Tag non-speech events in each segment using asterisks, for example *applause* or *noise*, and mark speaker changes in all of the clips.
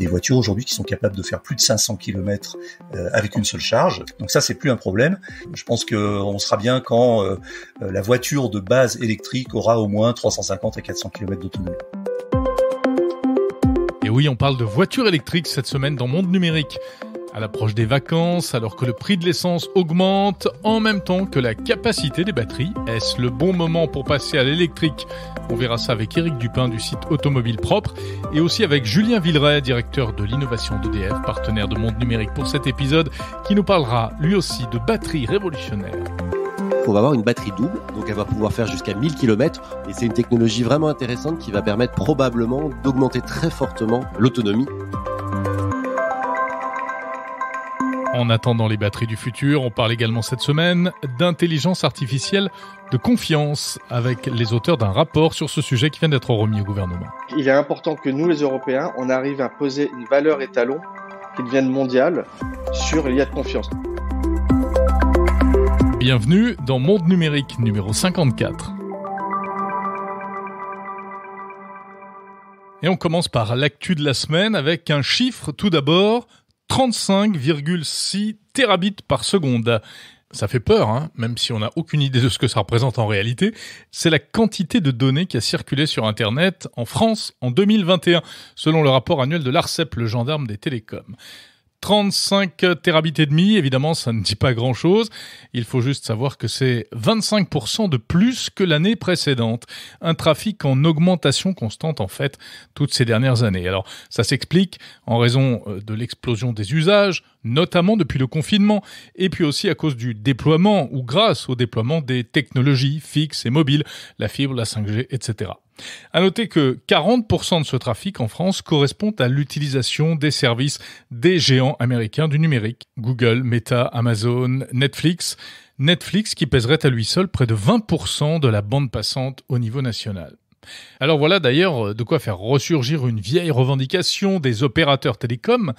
Speaker 1: des voitures aujourd'hui qui sont capables de faire plus de 500 km avec une seule charge. Donc ça, c'est plus un problème. Je pense qu'on sera bien quand la voiture de base électrique aura au moins 350 à 400 km d'autonomie.
Speaker 2: Et oui, on parle de voitures électriques cette semaine dans Monde Numérique. À l'approche des vacances, alors que le prix de l'essence augmente en même temps que la capacité des batteries, est-ce le bon moment pour passer à l'électrique? On verra ça avec Eric Dupin du site Automobile Propre et aussi avec Julien Villeray, directeur de l'innovation d'EDF, partenaire de Monde Numérique pour cet épisode, qui nous parlera lui aussi de batteries révolutionnaires.
Speaker 3: On va avoir une batterie double, donc elle va pouvoir faire jusqu'à 1000 km et c'est une technologie vraiment intéressante qui va permettre probablement d'augmenter très fortement l'autonomie
Speaker 2: En attendant les batteries du futur, on parle également cette semaine d'intelligence artificielle de confiance avec les auteurs d'un rapport sur ce sujet qui vient d'être remis au gouvernement.
Speaker 4: Il est important que nous, les Européens, on arrive à poser une valeur étalon qui devienne mondiale sur l'IA de confiance.
Speaker 2: Bienvenue dans Monde Numérique numéro 54. Et on commence par l'actu de la semaine avec un chiffre tout d'abord, 35,6 terabits par seconde. Ça fait peur, hein même si on n'a aucune idée de ce que ça représente en réalité. C'est la quantité de données qui a circulé sur Internet en France en 2021, selon le rapport annuel de l'ARCEP, le gendarme des télécoms. 35 terabits et demi, évidemment, ça ne dit pas grand chose. Il faut juste savoir que c'est 25% de plus que l'année précédente. Un trafic en augmentation constante, en fait, toutes ces dernières années. Alors, ça s'explique en raison euh, de l'explosion des usages, notamment depuis le confinement, et puis aussi à cause du déploiement ou grâce au déploiement des technologies fixes et mobiles, la fibre, la 5G, etc. À noter que 40% de ce trafic en France correspond à l'utilisation des services des géants américains du numérique. Google, Meta, Amazon, Netflix. Netflix qui pèserait à lui seul près de 20% de la bande passante au niveau national. Alors voilà d'ailleurs de quoi faire ressurgir une vieille revendication des opérateurs télécoms,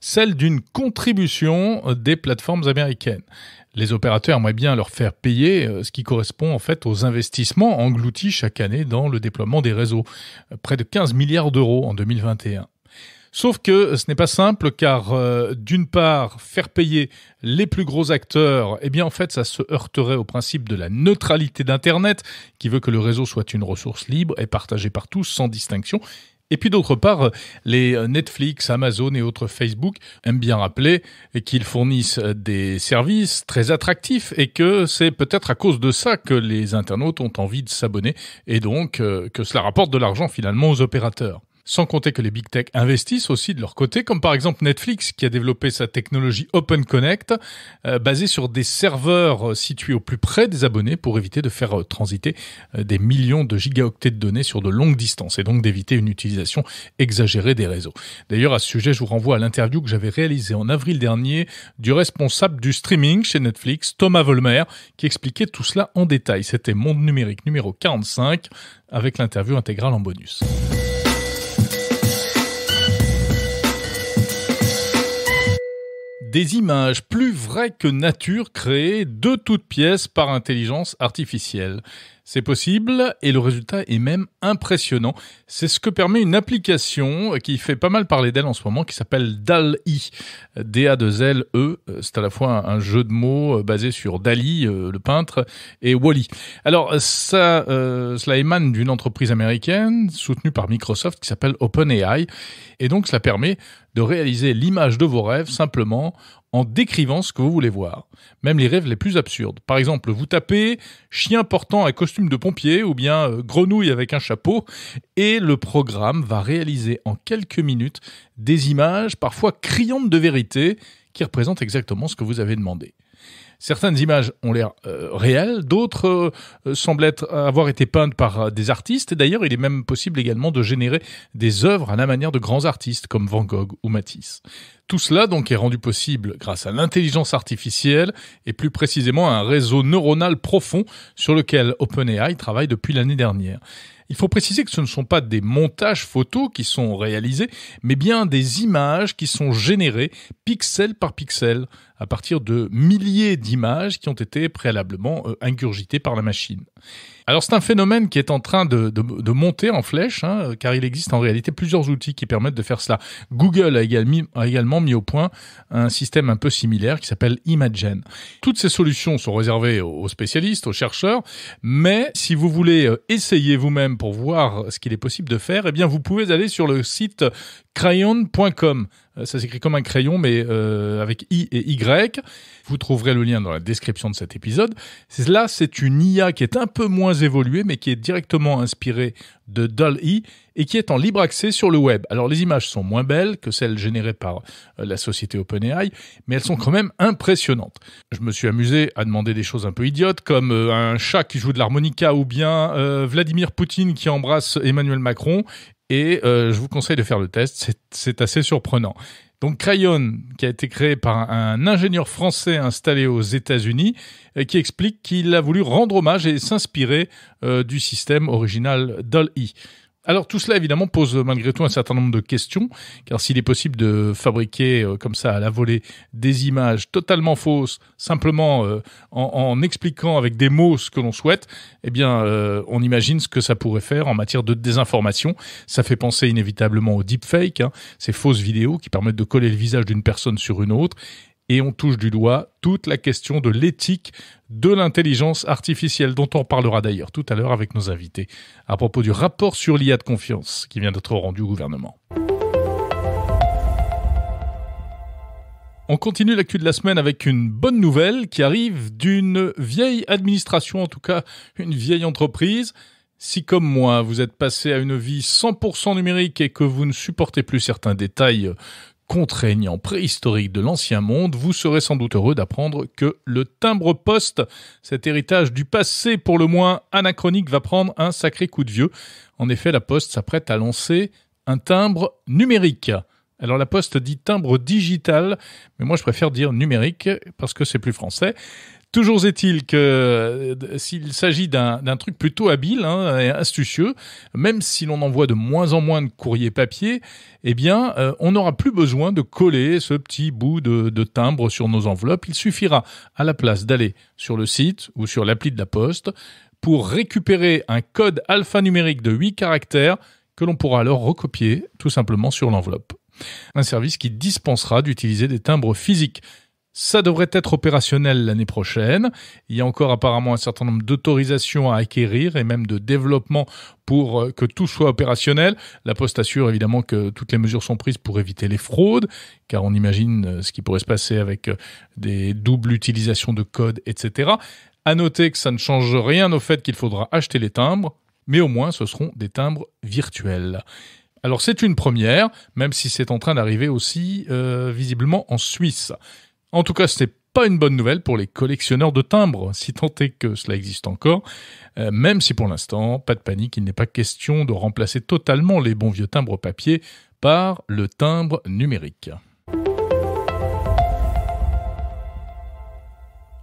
Speaker 2: celle d'une contribution des plateformes américaines les opérateurs aimeraient bien leur faire payer euh, ce qui correspond en fait aux investissements engloutis chaque année dans le déploiement des réseaux, euh, près de 15 milliards d'euros en 2021. Sauf que ce n'est pas simple car euh, d'une part, faire payer les plus gros acteurs, eh bien en fait ça se heurterait au principe de la neutralité d'Internet qui veut que le réseau soit une ressource libre et partagée par tous sans distinction et puis d'autre part, les Netflix, Amazon et autres Facebook aiment bien rappeler qu'ils fournissent des services très attractifs et que c'est peut-être à cause de ça que les internautes ont envie de s'abonner et donc euh, que cela rapporte de l'argent finalement aux opérateurs. Sans compter que les big tech investissent aussi de leur côté, comme par exemple Netflix qui a développé sa technologie Open Connect, euh, basée sur des serveurs euh, situés au plus près des abonnés pour éviter de faire euh, transiter des millions de gigaoctets de données sur de longues distances et donc d'éviter une utilisation exagérée des réseaux. D'ailleurs, à ce sujet, je vous renvoie à l'interview que j'avais réalisée en avril dernier du responsable du streaming chez Netflix, Thomas Volmer, qui expliquait tout cela en détail. C'était Monde numérique numéro 45 avec l'interview intégrale en bonus. Des images plus vraies que nature créées de toutes pièces par intelligence artificielle. C'est possible et le résultat est même impressionnant. C'est ce que permet une application qui fait pas mal parler d'elle en ce moment qui s'appelle DAL-I. D-A-2-L-E. C'est à la fois un jeu de mots basé sur Dali, euh, le peintre, et Wally. Alors ça, euh, cela émane d'une entreprise américaine soutenue par Microsoft qui s'appelle OpenAI. Et donc cela permet de réaliser l'image de vos rêves simplement en décrivant ce que vous voulez voir, même les rêves les plus absurdes. Par exemple, vous tapez chien portant un costume de pompier ou bien euh, grenouille avec un chapeau et le programme va réaliser en quelques minutes des images parfois criantes de vérité qui représentent exactement ce que vous avez demandé. Certaines images ont l'air euh, réelles, d'autres euh, semblent avoir été peintes par des artistes. Et d'ailleurs, il est même possible également de générer des œuvres à la manière de grands artistes comme Van Gogh ou Matisse. Tout cela donc est rendu possible grâce à l'intelligence artificielle et plus précisément à un réseau neuronal profond sur lequel OpenAI travaille depuis l'année dernière. Il faut préciser que ce ne sont pas des montages photos qui sont réalisés, mais bien des images qui sont générées pixel par pixel à partir de milliers d'images qui ont été préalablement euh, ingurgitées par la machine. Alors c'est un phénomène qui est en train de, de, monter en flèche, hein, car il existe en réalité plusieurs outils qui permettent de faire cela. Google a également, mis au point un système un peu similaire qui s'appelle Imagen. Toutes ces solutions sont réservées aux spécialistes, aux chercheurs, mais si vous voulez euh, essayer vous-même pour voir ce qu'il est possible de faire, eh bien vous pouvez aller sur le site crayon.com. Euh, ça s'écrit comme un crayon, mais euh, avec I et Y. Vous trouverez le lien dans la description de cet épisode. Là, c'est une IA qui est un peu moins évoluée, mais qui est directement inspirée de DALL-E et qui est en libre accès sur le web. Alors, les images sont moins belles que celles générées par euh, la société OpenAI, mais elles sont quand même impressionnantes. Je me suis amusé à demander des choses un peu idiotes, comme un chat qui joue de l'harmonica ou bien Vladimir Poutine qui embrasse Emmanuel Macron, et euh, je vous conseille de faire le test, c'est assez surprenant. Donc Crayon, qui a été créé par un, ingénieur français installé aux États-Unis, euh, qui explique qu'il a voulu rendre hommage et s'inspirer euh, du système original DALL-E. Alors tout cela évidemment pose malgré tout un certain nombre de questions, car s'il est possible de fabriquer euh, comme ça à la volée des images totalement fausses, simplement euh, en, expliquant avec des mots ce que l'on souhaite, eh bien euh, on imagine ce que ça pourrait faire en matière de désinformation. Ça fait penser inévitablement au deepfake, hein, ces fausses vidéos qui permettent de coller le visage d'une personne sur une autre et on touche du doigt toute la question de l'éthique de l'intelligence artificielle, dont on parlera d'ailleurs tout à l'heure avec nos invités, à propos du rapport sur l'IA de confiance qui vient d'être rendu au gouvernement. On continue l'actu de la semaine avec une bonne nouvelle qui arrive d'une vieille administration, en tout cas une vieille entreprise. Si comme moi, vous êtes passé à une vie 100% numérique et que vous ne supportez plus certains détails contraignant préhistorique de l'ancien monde, vous serez sans doute heureux d'apprendre que le timbre-poste, cet héritage du passé pour le moins anachronique, va prendre un sacré coup de vieux. En effet, la Poste s'apprête à lancer un timbre numérique. Alors la Poste dit timbre digital, mais moi je préfère dire numérique parce que c'est plus français. Toujours est-il que euh, s'il s'agit d'un truc plutôt habile hein, et astucieux, même si l'on envoie de moins en moins de courriers papier, eh bien, euh, on n'aura plus besoin de coller ce petit bout de, de, timbre sur nos enveloppes. Il suffira, à la place d'aller sur le site ou sur l'appli de la Poste, pour récupérer un code alphanumérique de 8 caractères que l'on pourra alors recopier tout simplement sur l'enveloppe. Un service qui dispensera d'utiliser des timbres physiques. Ça devrait être opérationnel l'année prochaine. Il y a encore apparemment un certain nombre d'autorisations à acquérir et même de développement pour euh, que tout soit opérationnel. La Poste assure évidemment que toutes les mesures sont prises pour éviter les fraudes, car on imagine euh, ce qui pourrait se passer avec euh, des doubles utilisations de codes, etc. À noter que ça ne change rien au fait qu'il faudra acheter les timbres, mais au moins ce seront des timbres virtuels. Alors c'est une première, même si c'est en train d'arriver aussi visiblement en Suisse. En tout cas, ce n'est pas une bonne nouvelle pour les collectionneurs de timbres, si tant est que cela existe encore, euh, même si pour l'instant, pas de panique, il n'est pas question de remplacer totalement les bons vieux timbres papier par le timbre numérique.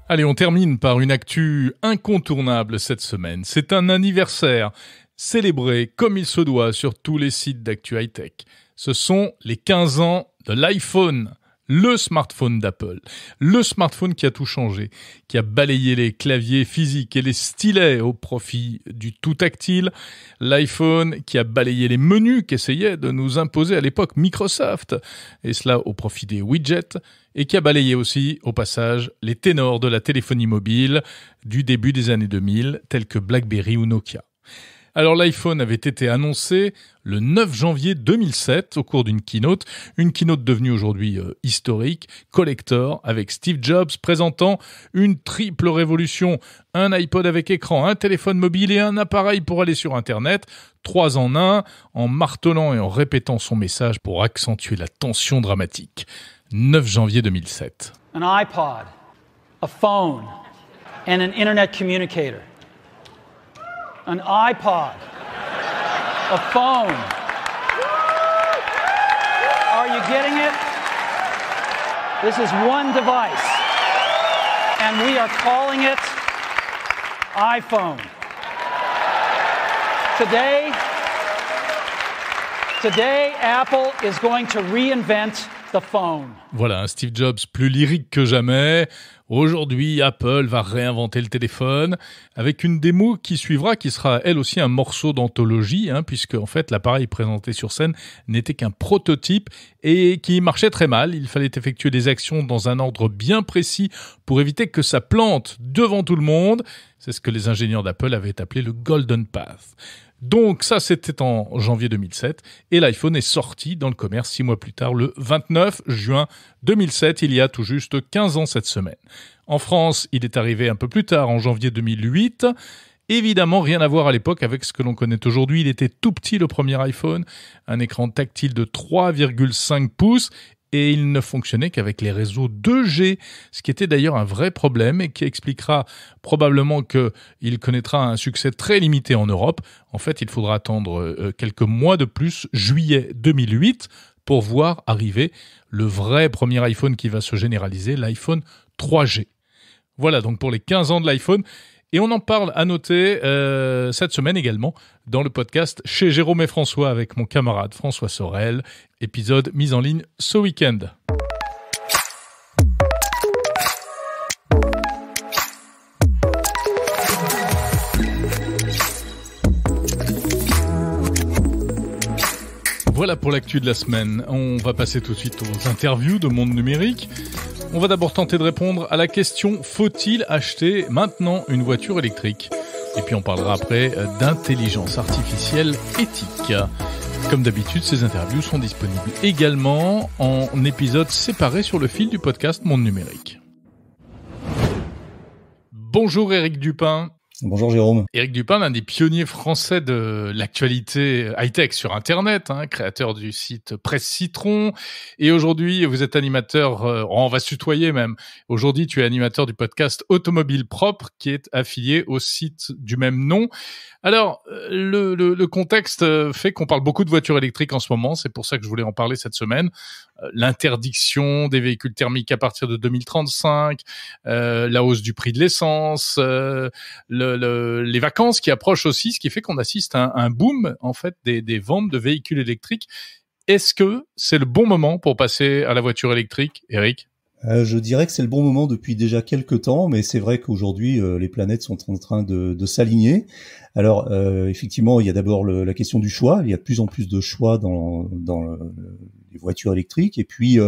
Speaker 2: Allez, on termine par une actu incontournable cette semaine. C'est un anniversaire célébré comme il se doit sur tous les sites d'actu high-tech. Ce sont les 15 ans de l'iPhone le smartphone d'Apple, le smartphone qui a tout changé, qui a balayé les claviers physiques et les stylets au profit du tout tactile, l'iPhone qui a balayé les menus qu'essayait de nous imposer à l'époque Microsoft, et cela au profit des widgets, et qui a balayé aussi au passage les ténors de la téléphonie mobile du début des années 2000, tels que BlackBerry ou Nokia. Alors l'iPhone avait été annoncé le 9 janvier 2007 au cours d'une keynote, une keynote devenue aujourd'hui euh, historique, collector, avec Steve Jobs présentant une triple révolution, un iPod avec écran, un téléphone mobile et un appareil pour aller sur Internet, trois en un, en martelant et en répétant son message pour accentuer la tension dramatique. 9 janvier 2007.
Speaker 5: Un iPod, a phone and an internet communicator. An iPod, a phone. Are you getting it? This is one device, and we are calling it iPhone. Today, today Apple is going to reinvent
Speaker 2: Voilà, un Steve Jobs plus lyrique que jamais. Aujourd'hui, Apple va réinventer le téléphone avec une démo qui suivra, qui sera elle aussi un morceau d'anthologie, hein, puisque en fait l'appareil présenté sur scène n'était qu'un prototype et qui marchait très mal. Il fallait effectuer des actions dans un ordre bien précis pour éviter que ça plante devant tout le monde. C'est ce que les ingénieurs d'Apple avaient appelé le Golden Path. Donc ça, c'était en janvier 2007. Et l'iPhone est sorti dans le commerce six mois plus tard, le 29 juin 2007, il y a tout juste 15 ans cette semaine. En France, il est arrivé un peu plus tard, en janvier 2008. Évidemment, rien à voir à l'époque avec ce que l'on connaît aujourd'hui. Il était tout petit le premier iPhone, un écran tactile de 3,5 pouces et il ne fonctionnait qu'avec les réseaux 2G, ce qui était d'ailleurs un vrai problème et qui expliquera probablement qu'il connaîtra un succès très limité en Europe. En fait, il faudra attendre euh, quelques mois de plus, juillet 2008, pour voir arriver le vrai premier iPhone qui va se généraliser, l'iPhone 3G. Voilà donc pour les 15 ans de l'iPhone. Et on en parle à noter euh, cette semaine également dans le podcast chez Jérôme et François avec mon camarade François Sorel, épisode mis en ligne ce week-end. Voilà pour l'actu de la semaine. On va passer tout de suite aux interviews de Monde Numérique. On va d'abord tenter de répondre à la question faut-il acheter maintenant une voiture électrique? Et puis on parlera après d'intelligence artificielle éthique. Comme d'habitude, ces interviews sont disponibles également en épisodes séparés sur le fil du podcast Monde Numérique. Bonjour Eric Dupin.
Speaker 1: Bonjour Jérôme.
Speaker 2: Éric Dupin, l'un des pionniers français de l'actualité high-tech sur Internet, hein, créateur du site Presse Citron. Et aujourd'hui, vous êtes animateur, euh, on va se tutoyer même. Aujourd'hui, tu es animateur du podcast Automobile Propre, qui est affilié au site du même nom. Alors, euh, le, contexte euh, fait qu'on parle beaucoup de voitures électriques en ce moment. C'est pour ça que je voulais en parler cette semaine. L'interdiction des véhicules thermiques à partir de 2035, euh, la hausse du prix de l'essence, le, les vacances qui approchent aussi, ce qui fait qu'on assiste à un, boom en fait des, ventes de véhicules électriques. Est-ce que c'est le bon moment pour passer à la voiture électrique, Eric?
Speaker 1: Euh, je dirais que c'est le bon moment depuis déjà quelques temps, mais c'est vrai qu'aujourd'hui euh, les planètes sont en train de, s'aligner. Alors euh, effectivement, il y a d'abord la question du choix. Il y a de plus en plus de choix dans, dans les voitures électriques, et puis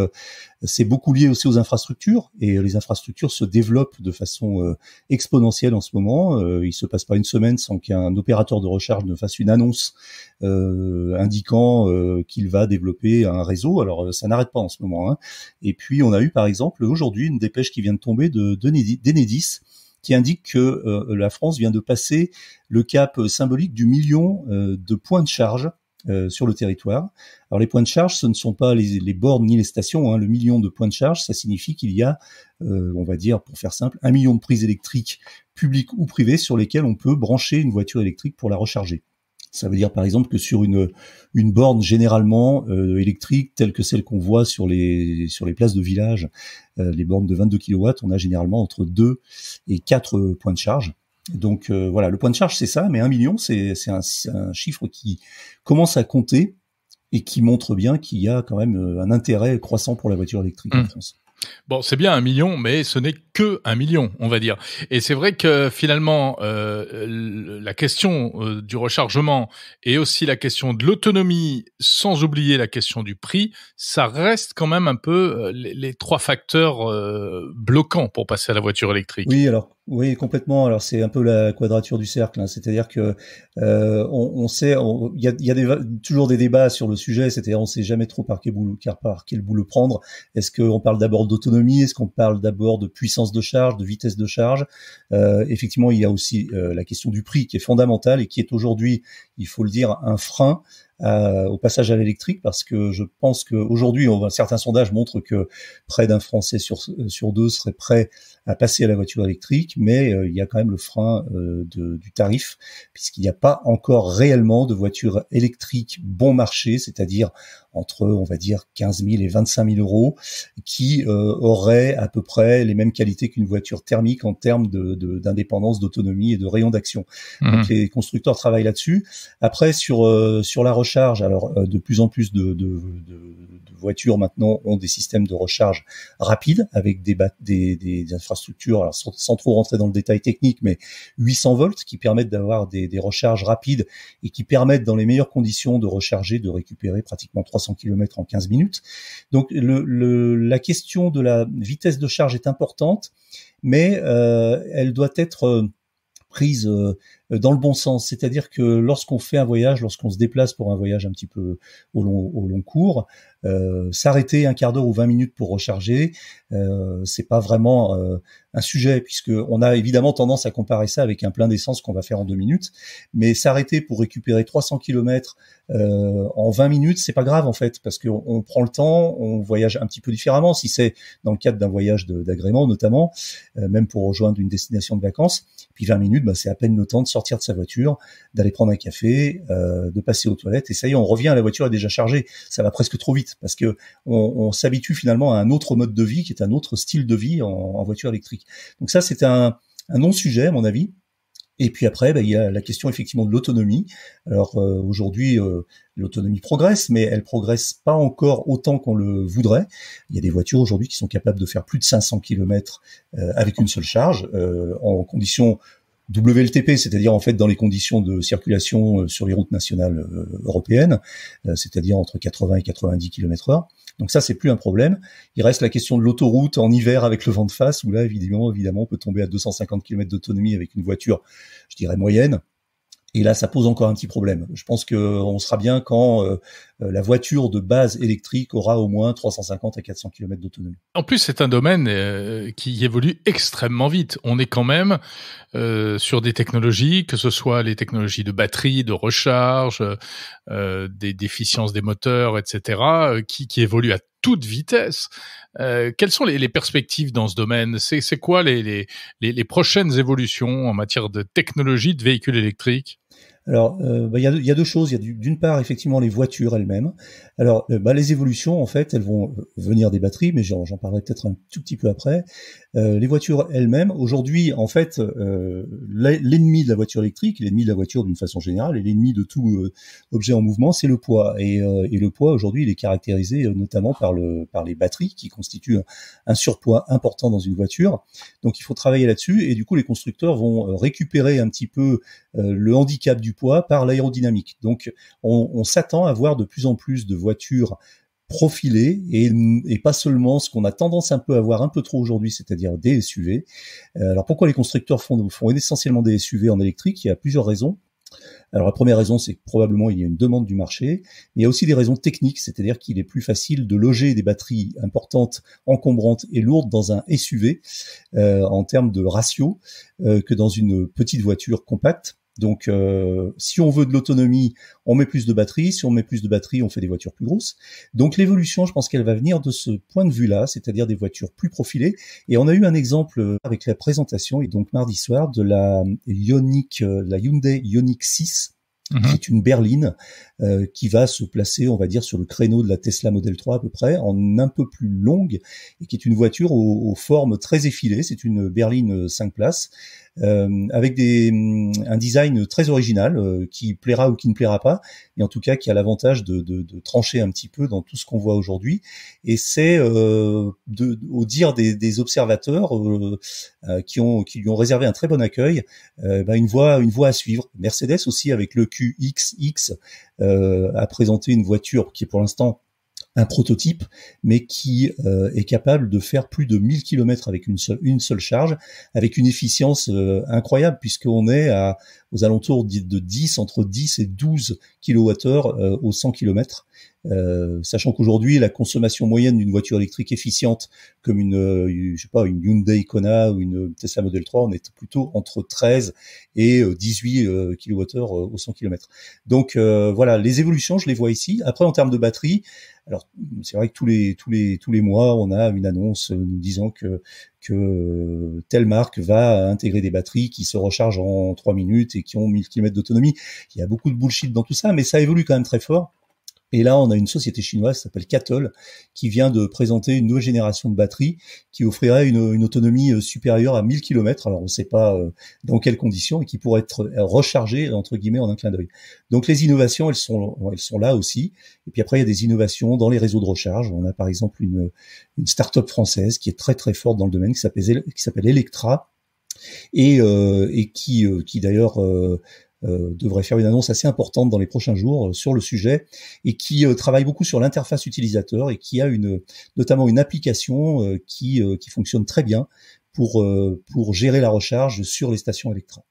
Speaker 1: c'est beaucoup lié aussi aux infrastructures. Et les infrastructures se développent de façon exponentielle en ce moment. il se passe pas une semaine sans qu'un opérateur de recharge ne fasse une annonce indiquant qu'il va développer un réseau. Alors ça n'arrête pas en ce moment. Hein. Et puis on a eu par exemple aujourd'hui une dépêche qui vient de tomber de d'Enedis qui indique que euh, la France vient de passer le cap symbolique du million euh, de points de charge euh, sur le territoire. Alors les points de charge, ce ne sont pas les, bornes ni les stations. Hein. Le million de points de charge, ça signifie qu'il y a, on va dire, pour faire simple, un million de prises électriques publiques ou privées sur lesquelles on peut brancher une voiture électrique pour la recharger. Ça veut dire par exemple que sur une borne généralement euh, électrique telle que celle qu'on voit sur les sur les places de village, euh, les bornes de 22 kW, on a généralement entre 2 et 4 points de charge. Donc euh, voilà, le point de charge c'est ça, mais un million c'est c'est un, un, chiffre qui commence à compter et qui montre bien qu'il y a quand même un intérêt croissant pour la voiture électrique en mmh. France.
Speaker 2: Bon, c'est bien un million, mais ce n'est que un million, on va dire. Et c'est vrai que finalement, euh, la question euh, du rechargement et aussi la question de l'autonomie, sans oublier la question du prix, ça reste quand même un peu euh, les, trois facteurs bloquants pour passer à la voiture électrique.
Speaker 1: Oui, alors oui, complètement. Alors c'est un peu la quadrature du cercle, hein. c'est-à-dire que on, sait, il y a, toujours des débats sur le sujet, c'est-à-dire on sait jamais trop par quel bout, car par quel bout le prendre. Est-ce qu'on parle d'abord d'autonomie, est-ce qu'on parle d'abord de puissance de charge, de vitesse de charge? Euh, Effectivement, il y a aussi euh, la question du prix qui est fondamentale et qui est aujourd'hui, il faut le dire, un frein euh, au passage à l'électrique parce que je pense qu'aujourd'hui, certains sondages montrent que près d'un Français sur, deux serait prêt à passer à la voiture électrique, mais il y a quand même le frein du tarif, puisqu'il n'y a pas encore réellement de voitures électriques bon marché, c'est-à-dire entre, on va dire, 15 000 et 25 000 euros, qui euh, auraient à peu près les mêmes qualités qu'une voiture thermique en termes d'indépendance, de, d'autonomie et de rayon d'action. Mhm. Donc les constructeurs travaillent là-dessus. Après, sur euh, sur la recharge, alors euh, de plus en plus de, de, voitures maintenant ont des systèmes de recharge rapides avec des, des, des infrastructures, alors sans, trop rentrer dans le détail technique, mais 800 volts qui permettent d'avoir des, des recharges rapides et qui permettent dans les meilleures conditions de recharger, de récupérer pratiquement 300 km en 15 minutes. Donc le, le, la question de la vitesse de charge est importante, mais euh, elle doit être euh, prise euh, dans le bon sens. C'est-à-dire que lorsqu'on fait un voyage, lorsqu'on se déplace pour un voyage un petit peu au long, au long cours, euh, s'arrêter un quart d'heure ou 20 minutes pour recharger, euh, c'est pas vraiment euh, un sujet puisque on a évidemment tendance à comparer ça avec un plein d'essence qu'on va faire en deux minutes, mais s'arrêter pour récupérer 300 km euh, en 20 minutes, c'est pas grave en fait parce qu'on on prend le temps, on voyage un petit peu différemment si c'est dans le cadre d'un voyage d'agrément notamment, euh, même pour rejoindre une destination de vacances. Puis 20 minutes, bah, c'est à peine le temps de sortir de sa voiture, d'aller prendre un café, euh, de passer aux toilettes et ça y est, on revient, la voiture est déjà chargée. Ça va presque trop vite parce que on, s'habitue finalement à un autre mode de vie qui est un autre style de vie en, voiture électrique. Donc ça, c'est un, non-sujet à mon avis. Et puis après, bah, il y a la question effectivement de l'autonomie. Alors euh, aujourd'hui, euh, l'autonomie progresse, mais elle progresse pas encore autant qu'on le voudrait. Il y a des voitures aujourd'hui qui sont capables de faire plus de 500 km euh, avec une seule charge en conditions WLTP, c'est-à-dire en fait dans les conditions de circulation euh, sur les routes nationales euh, européennes, euh, c'est-à-dire entre 80 et 90 km/h. Donc ça, c'est plus un problème. Il reste la question de l'autoroute en hiver avec le vent de face, où là, évidemment, évidemment, on peut tomber à 250 km d'autonomie avec une voiture, je dirais moyenne. Et là, ça pose encore un petit problème. Je pense qu'on sera bien quand euh, euh, la voiture de base électrique aura au moins 350 à 400 km d'autonomie.
Speaker 2: En plus, c'est un domaine euh, qui évolue extrêmement vite. On est quand même sur des technologies, que ce soit les technologies de batterie, de recharge, des déficiences des moteurs, etc., qui, évoluent à toute vitesse. Quelles sont les, perspectives dans ce domaine? C'est quoi les, prochaines évolutions en matière de technologie de véhicules électriques?
Speaker 1: Alors, euh, bah, il y, a, deux choses. Il y a d'une part effectivement les voitures elles-mêmes. Alors, euh, bah, les évolutions, en fait, elles vont venir des batteries, mais j'en parlerai peut-être un tout petit peu après. Euh, les voitures elles-mêmes, aujourd'hui, en fait, l'ennemi de la voiture électrique, l'ennemi de la voiture d'une façon générale, et l'ennemi de tout objet en mouvement, c'est le poids. Et, et le poids, aujourd'hui, il est caractérisé notamment par, le, par les batteries, qui constituent un surpoids important dans une voiture. Donc, il faut travailler là-dessus. Et du coup, les constructeurs vont récupérer un petit peu le handicap du poids par l'aérodynamique. Donc on, s'attend à voir de plus en plus de voitures profilées et, pas seulement ce qu'on a tendance un peu à voir un peu trop aujourd'hui, c'est-à-dire des SUV. Euh, alors pourquoi les constructeurs font, font essentiellement des SUV en électrique? Il y a plusieurs raisons. Alors la première raison, c'est que probablement il y a une demande du marché, mais il y a aussi des raisons techniques, c'est-à-dire qu'il est plus facile de loger des batteries importantes, encombrantes et lourdes dans un SUV euh, en termes de ratio euh, que dans une petite voiture compacte. Donc, euh, si on veut de l'autonomie, on met plus de batterie. Si on met plus de batterie, on fait des voitures plus grosses. Donc, l'évolution, je pense qu'elle va venir de ce point de vue-là, c'est-à-dire des voitures plus profilées. Et on a eu un exemple avec la présentation, et donc mardi soir, de la Ioniq, euh, la Hyundai Ioniq 6, qui mhm. est une berline euh, qui va se placer, on va dire, sur le créneau de la Tesla Model 3 à peu près, en un peu plus longue, et qui est une voiture aux, aux formes très effilées. C'est une berline 5 places euh, avec des, mm, un design très original euh, qui plaira ou qui ne plaira pas, et en tout cas qui a l'avantage de, de, de, trancher un petit peu dans tout ce qu'on voit aujourd'hui. Et c'est euh, au dire des, des observateurs euh, euh, qui ont qui lui ont réservé un très bon accueil, bah une voie une voie à suivre. Mercedes aussi avec le QXX a présenté une voiture qui est pour l'instant un prototype, mais qui euh, est capable de faire plus de 1000 km avec une seule, une seule charge, avec une efficience euh, incroyable, puisqu'on est à, aux alentours de 10, entre 10 et 12 kWh euh, au 100 km. Euh, sachant qu'aujourd'hui la consommation moyenne d'une voiture électrique efficiente comme une je sais pas une Hyundai Kona ou une Tesla Model 3 on est plutôt entre 13 et 18 kWh au 100 km. Donc voilà, les évolutions, je les vois ici. Après en termes de batterie, alors c'est vrai que tous les tous les tous les mois, on a une annonce nous disant que que telle marque va intégrer des batteries qui se rechargent en 3 minutes et qui ont 1000 km d'autonomie. Il y a beaucoup de bullshit dans tout ça, mais ça évolue quand même très fort. Et là, on a une société chinoise qui s'appelle Cattle, qui vient de présenter une nouvelle génération de batteries qui offrirait une, autonomie euh, supérieure à 1000 km. Alors, on ne sait pas euh, dans quelles conditions et qui pourrait être euh, rechargée entre guillemets en un clin d'œil. Donc, les innovations, elles sont, elles sont là aussi. Et puis après, il y a des innovations dans les réseaux de recharge. On a par exemple une, une start-up française qui est très très forte dans le domaine, qui s'appelle Electra et, et qui, qui d'ailleurs euh, devrait faire une annonce assez importante dans les prochains jours euh, sur le sujet et qui euh, travaille beaucoup sur l'interface utilisateur et qui a une notamment une application qui qui fonctionne très bien pour pour gérer la recharge sur les stations Electra.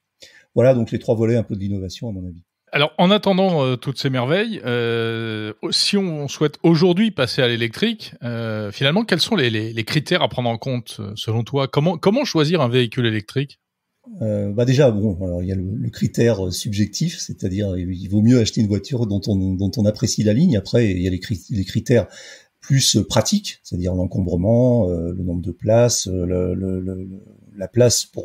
Speaker 1: Voilà donc les trois volets un peu de l'innovation à mon avis.
Speaker 2: Alors, en attendant toutes ces merveilles, euh, si on souhaite aujourd'hui passer à l'électrique, euh, finalement, quels sont les, les, les, critères à prendre en compte selon toi? Comment comment choisir un véhicule électrique?
Speaker 1: Euh, bah déjà, bon, alors il y a le, critère subjectif, c'est-à-dire il vaut mieux acheter une voiture dont on, dont on apprécie la ligne. Après, il y a les, critères plus pratiques, c'est-à-dire l'encombrement, euh, le nombre de places, euh, la place pour,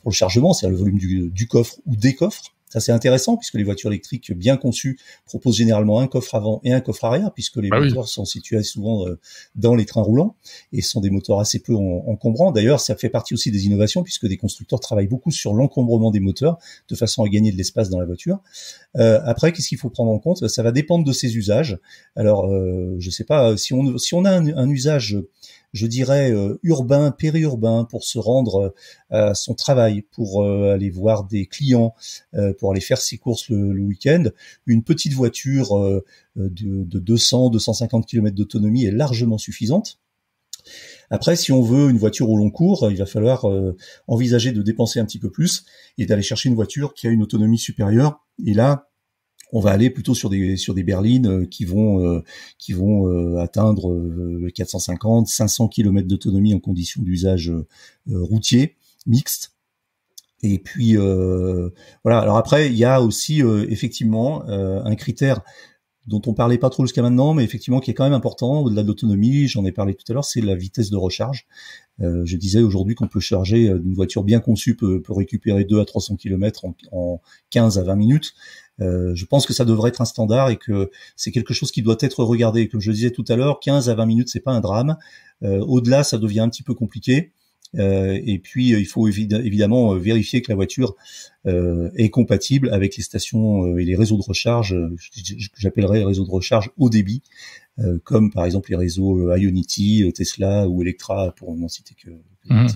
Speaker 1: pour le chargement, c'est-à-dire le volume du coffre ou des coffres. Ça c'est intéressant puisque les voitures électriques bien conçues proposent généralement un coffre avant et un coffre arrière puisque les bah moteurs sont situés souvent euh, dans les trains roulants et sont des moteurs assez peu encombrants. D'ailleurs, ça fait partie aussi des innovations puisque des constructeurs travaillent beaucoup sur l'encombrement des moteurs de façon à gagner de l'espace dans la voiture. Euh, après, qu'est-ce qu'il faut prendre en compte? Ça va dépendre de ses usages. Alors, euh, je sais pas si on si on a un, un usage je dirais, euh, urbain, périurbain, pour se rendre euh, à son travail, pour euh, aller voir des clients, pour aller faire ses courses le, week-end. Une petite voiture de, de 200, 250 km d'autonomie est largement suffisante. Après, si on veut une voiture au long cours, il va falloir envisager de dépenser un petit peu plus et d'aller chercher une voiture qui a une autonomie supérieure. Et là, on va aller plutôt sur des sur des berlines euh, qui vont euh, qui vont euh, atteindre 450 500 km d'autonomie en conditions d'usage routier mixte et puis voilà alors après il y a aussi effectivement un critère dont on parlait pas trop jusqu'à maintenant, mais effectivement qui est quand même important au-delà de l'autonomie, j'en ai parlé tout à l'heure, c'est la vitesse de recharge. je disais aujourd'hui qu'on peut charger une voiture bien conçue peut, récupérer 2 à 300 km en, en 15 à 20 minutes. Euh, je pense que ça devrait être un standard et que c'est quelque chose qui doit être regardé. Comme je le disais tout à l'heure, 15 à 20 minutes, c'est pas un drame. Euh, au-delà, ça devient un petit peu compliqué. Euh, et puis, il faut évidemment vérifier que la voiture est compatible avec les stations et les réseaux de recharge, que j'appellerais réseaux de recharge haut débit, comme par exemple les réseaux Ionity, Tesla ou Electra, pour n'en citer que, que mmh.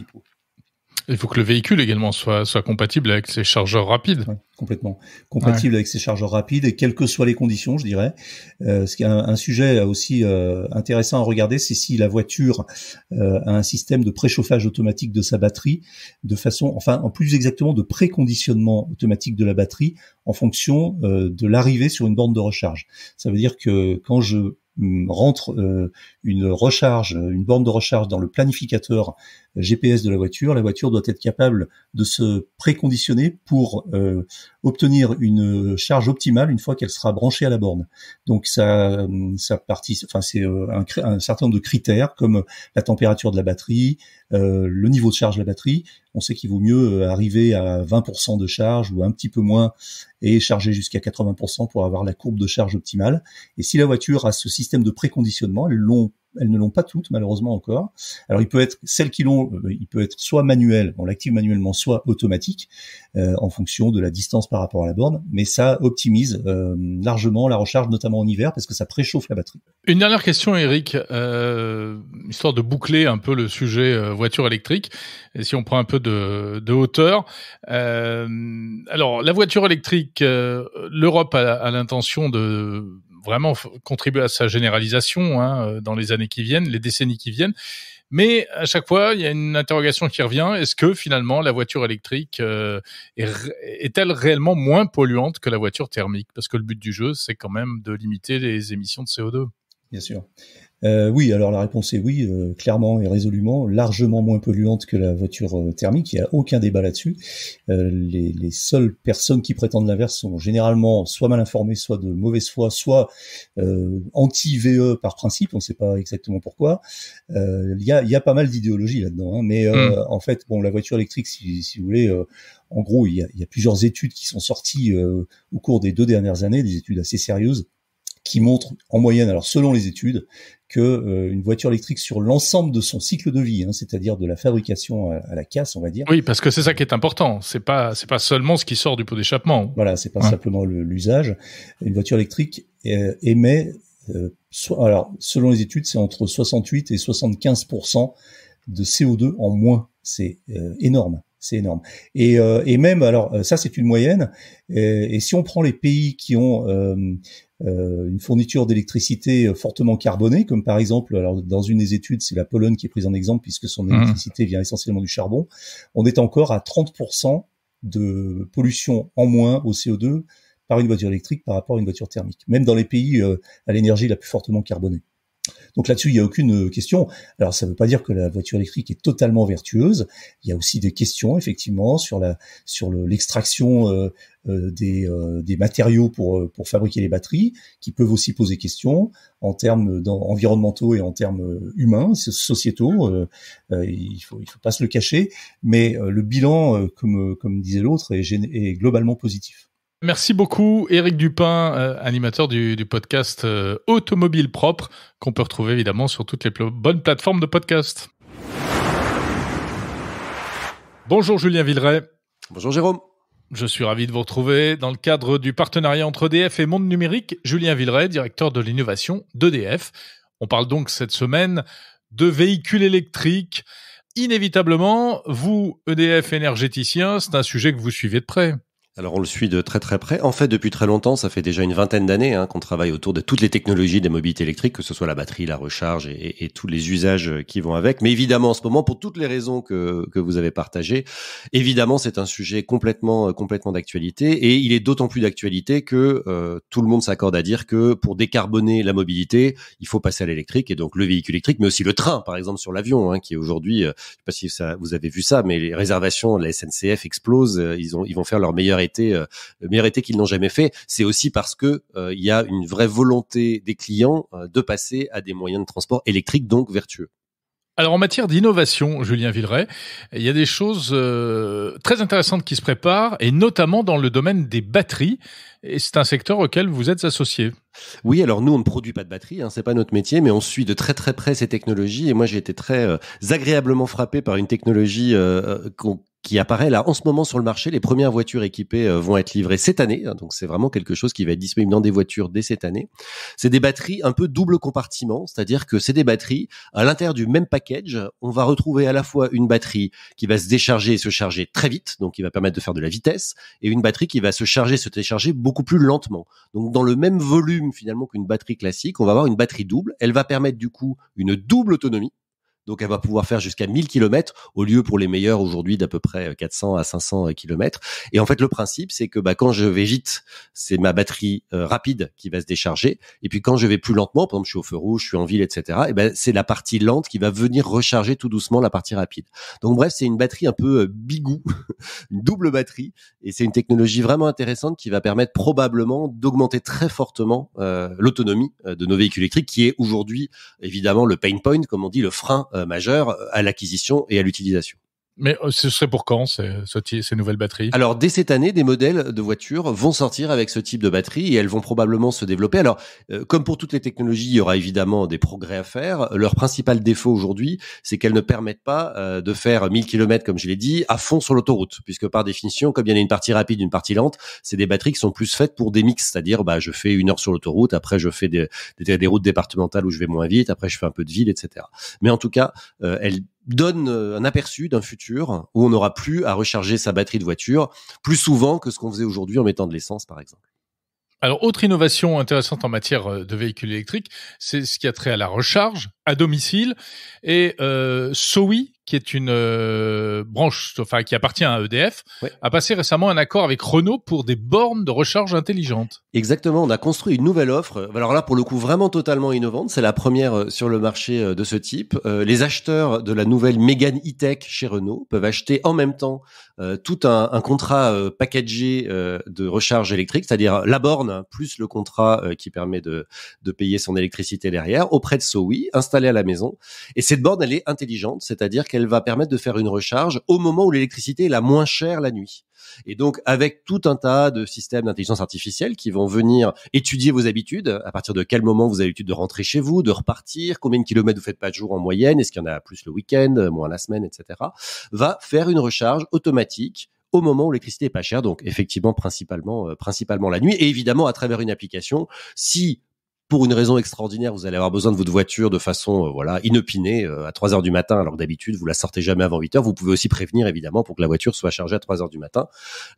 Speaker 2: Il faut que le véhicule également soit, soit compatible avec ses chargeurs rapides.
Speaker 1: complètement. Compatible avec ses chargeurs rapides et quelles que soient les conditions, je dirais. Euh, ce qui est un, sujet aussi euh, intéressant à regarder, c'est si la voiture euh, a un système de préchauffage automatique de sa batterie, de façon, enfin, en plus exactement de préconditionnement automatique de la batterie en fonction euh, de l'arrivée sur une borne de recharge. Ça veut dire que quand je rentre euh, une recharge, une borne de recharge dans le planificateur GPS de la voiture, la voiture doit être capable de se préconditionner pour euh, obtenir une charge optimale une fois qu'elle sera branchée à la borne. Donc ça, ça partie, enfin c'est euh, un, un, certain nombre de critères comme la température de la batterie, le niveau de charge de la batterie. On sait qu'il vaut mieux arriver à 20% de charge ou un petit peu moins et charger jusqu'à 80% pour avoir la courbe de charge optimale. Et si la voiture a ce système de préconditionnement, elles l'ont elles ne l'ont pas toutes malheureusement encore. Alors il peut être celles qui l'ont, euh, il peut être soit manuel, on l'active manuellement, soit automatique euh, en fonction de la distance par rapport à la borne. Mais ça optimise euh, largement la recharge, notamment en hiver, parce que ça préchauffe la batterie.
Speaker 2: Une dernière question, Eric, histoire de boucler un peu le sujet voiture électrique. Et si on prend un peu de, de hauteur, alors la voiture électrique, l'Europe a l'intention de vraiment contribuer à sa généralisation hein, euh, dans les années qui viennent, les décennies qui viennent. Mais à chaque fois, il y a une interrogation qui revient. Est-ce que finalement la voiture électrique euh, est-elle réellement moins polluante que la voiture thermique? Parce que le but du jeu, c'est quand même de limiter les émissions de CO2.
Speaker 1: Bien sûr. Euh, Oui, alors la réponse est oui, euh, clairement et résolument, largement moins polluante que la voiture euh, thermique, il n'y a aucun débat là-dessus. Euh, les, les, seules personnes qui prétendent l'inverse sont généralement soit mal informées, soit de mauvaise foi, soit anti-VE par principe, on ne sait pas exactement pourquoi. Il y a, y, a, pas mal d'idéologie là-dedans, hein, mais mm. en fait, bon, la voiture électrique, si, si vous voulez, en gros, il y, a, il y, a, plusieurs études qui sont sorties au cours des deux dernières années, des études assez sérieuses, qui montre en moyenne, alors selon les études, que euh, une voiture électrique sur l'ensemble de son cycle de vie, hein, c'est-à-dire de la fabrication à, la casse, on va dire.
Speaker 2: Oui, parce que c'est ça qui est important. C'est pas c'est pas seulement ce qui sort du pot d'échappement.
Speaker 1: Voilà, c'est pas simplement l'usage. Une voiture électrique euh, émet, euh, alors selon les études, c'est entre 68 et 75% de CO2 en moins. C'est énorme c'est énorme. Et, et, même, alors ça c'est une moyenne, et, et, si on prend les pays qui ont euh, euh, une fourniture d'électricité euh, fortement carbonée, comme par exemple, alors dans une des études, c'est la Pologne qui est prise en exemple puisque son mmh. électricité vient essentiellement du charbon, on est encore à 30% de pollution en moins au CO2 par une voiture électrique par rapport à une voiture thermique, même dans les pays euh, à l'énergie la plus fortement carbonée. Donc là-dessus, il n'y a aucune question. Alors ça ne veut pas dire que la voiture électrique est totalement vertueuse. Il y a aussi des questions effectivement sur la sur l'extraction euh, euh, des, euh, des matériaux pour pour fabriquer les batteries, qui peuvent aussi poser question en termes environnementaux et en termes humains, sociétaux. il faut il faut pas se le cacher. Mais le bilan, comme comme disait l'autre, est, est globalement positif.
Speaker 2: Merci beaucoup, Eric Dupin, euh, animateur du, podcast euh, Automobile Propre, qu'on peut retrouver évidemment sur toutes les bonnes plateformes de podcast. Bonjour Julien Villeray.
Speaker 3: Bonjour Jérôme.
Speaker 2: Je suis ravi de vous retrouver dans le cadre du partenariat entre EDF et Monde Numérique. Julien Villeray, directeur de l'innovation d'EDF. On parle donc cette semaine de véhicules électriques. Inévitablement, vous, EDF énergéticien, c'est un sujet que vous suivez de près.
Speaker 3: Alors on le suit de très très près. En fait, depuis très longtemps, ça fait déjà une vingtaine d'années hein, qu'on travaille autour de toutes les technologies des mobilités électriques, que ce soit la batterie, la recharge et, tous les usages qui vont avec. Mais évidemment, en ce moment, pour toutes les raisons que, que vous avez partagées, évidemment, c'est un sujet complètement complètement d'actualité et il est d'autant plus d'actualité que euh, tout le monde s'accorde à dire que pour décarboner la mobilité, il faut passer à l'électrique et donc le véhicule électrique, mais aussi le train, par exemple sur l'avion, hein, qui est aujourd'hui, euh, je sais pas si ça, vous avez vu ça, mais les réservations de la SNCF explosent. Euh, ils ont ils vont faire leur meilleur été, euh, été qu'ils n'ont jamais fait. C'est aussi parce que euh, il y a une vraie volonté des clients euh, de passer à des moyens de transport électriques, donc vertueux.
Speaker 2: Alors en matière d'innovation, Julien Villeray, il y a des choses très intéressantes qui se préparent, et notamment dans le domaine des batteries. Et c'est un secteur auquel vous êtes associé.
Speaker 3: Oui, alors nous on ne produit pas de batteries, hein, c'est pas notre métier, mais on suit de très très près ces technologies. Et moi j'ai été très agréablement frappé par une technologie qu'on qui apparaît là en ce moment sur le marché. Les premières voitures équipées euh, vont être livrées cette année, hein, donc c'est vraiment quelque chose qui va être disponible dans des voitures dès cette année. C'est des batteries un peu double compartiment, c'est-à-dire que c'est des batteries à l'intérieur du même package. On va retrouver à la fois une batterie qui va se décharger et se charger très vite, donc qui va permettre de faire de la vitesse, et une batterie qui va se charger, et se décharger beaucoup plus lentement. Donc dans le même volume finalement qu'une batterie classique, on va avoir une batterie double. Elle va permettre du coup une double autonomie donc elle va pouvoir faire jusqu'à 1000 km au lieu pour les meilleurs aujourd'hui d'à peu près 400 à 500 km. Et en fait le principe c'est que bah, quand je vais vite, c'est ma batterie euh, rapide qui va se décharger. Et puis quand je vais plus lentement, par exemple je suis au feu rouge, je suis en ville, etc. Et ben c'est la partie lente qui va venir recharger tout doucement la partie rapide. Donc bref c'est une batterie un peu euh, bigou, *laughs* une double batterie. Et c'est une technologie vraiment intéressante qui va permettre probablement d'augmenter très fortement euh, l'autonomie de nos véhicules électriques, qui est aujourd'hui évidemment le pain point, comme on dit, le frein euh, majeur à l'acquisition et à l'utilisation.
Speaker 2: Mais euh, ce serait pour quand ces, ces nouvelles batteries?
Speaker 3: Alors dès cette année, des modèles de voitures vont sortir avec ce type de batterie et elles vont probablement se développer. Alors euh, comme pour toutes les technologies, il y aura évidemment des progrès à faire. Leur principal défaut aujourd'hui, c'est qu'elles ne permettent pas euh, de faire 1000 km comme je l'ai dit à fond sur l'autoroute, puisque par définition, comme il y en a une partie rapide, une partie lente, c'est des batteries qui sont plus faites pour des mix, c'est-à-dire bah je fais une heure sur l'autoroute, après je fais des, des, des, routes départementales où je vais moins vite, après je fais un peu de ville, etc. Mais en tout cas, elles donne euh, un aperçu d'un futur où on n'aura plus à recharger sa batterie de voiture plus souvent que ce qu'on faisait aujourd'hui en mettant de l'essence, par exemple.
Speaker 2: Alors, autre innovation intéressante en matière euh, de véhicules électriques, c'est ce qui a trait à la recharge à domicile. Et euh, Sowi, qui est une euh, branche, enfin qui appartient à EDF, a passé récemment un accord avec Renault pour des bornes de recharge intelligentes.
Speaker 3: Exactement, on a construit une nouvelle offre. Alors là, pour le coup, vraiment totalement innovante. C'est la première euh, sur le marché euh, de ce type. les acheteurs de la nouvelle Mégane E-Tech chez Renault peuvent acheter en même temps tout un, un contrat packagé de recharge électrique, c'est-à-dire la borne plus le contrat qui permet de, de payer son électricité derrière auprès de Sowi, installé à la maison. Et cette borne, elle est intelligente, c'est-à-dire qu'elle va permettre de faire une recharge au moment où l'électricité est la moins chère la nuit. Et donc, avec tout un tas de systèmes d'intelligence artificielle qui vont venir étudier vos habitudes, à partir de quel moment vous avez l'habitude de rentrer chez vous, de repartir, combien de kilomètres vous faites pas de jour en moyenne, est-ce qu'il y en a plus le week-end, moins la semaine, etc., va faire une recharge automatique au moment où l'électricité est pas chère, donc effectivement principalement euh, principalement la nuit et évidemment à travers une application. Si pour une raison extraordinaire, vous allez avoir besoin de votre voiture de façon euh, voilà inopinée euh, à 3 heures du matin, alors d'habitude vous la sortez jamais avant 8 heures. Vous pouvez aussi prévenir évidemment pour que la voiture soit chargée à 3 heures du matin.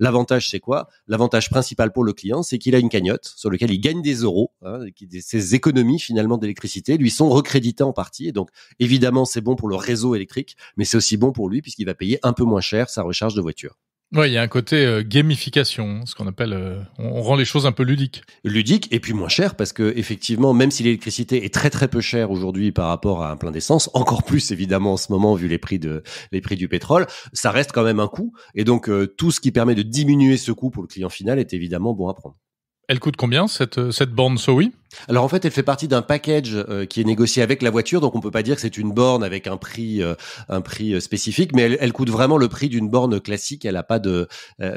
Speaker 3: L'avantage c'est quoi? L'avantage principal pour le client, c'est qu'il a une cagnotte sur laquelle il gagne des euros. Hein, ses économies finalement d'électricité lui sont recréditées en partie. Et donc évidemment c'est bon pour le réseau électrique, mais c'est aussi bon pour lui puisqu'il va payer un peu moins cher sa recharge de voiture.
Speaker 2: Ouais, il y a un côté euh, gamification, ce qu'on appelle, euh, on, rend les choses un peu ludiques.
Speaker 3: Ludiques et puis moins cher parce que effectivement, même si l'électricité est très très peu chère aujourd'hui par rapport à un plein d'essence, encore *laughs* plus évidemment en ce moment vu les prix de les prix du pétrole, ça reste quand même un coût. Et donc euh, tout ce qui permet de diminuer ce coût pour le client final est évidemment bon à prendre.
Speaker 2: Elle coûte combien cette cette borne Sowi?
Speaker 3: Alors en fait, elle fait partie d'un package euh, qui est négocié avec la voiture, donc on peut pas dire que c'est une borne avec un prix euh, un prix euh, spécifique, mais elle, elle, coûte vraiment le prix d'une borne classique. Elle a pas de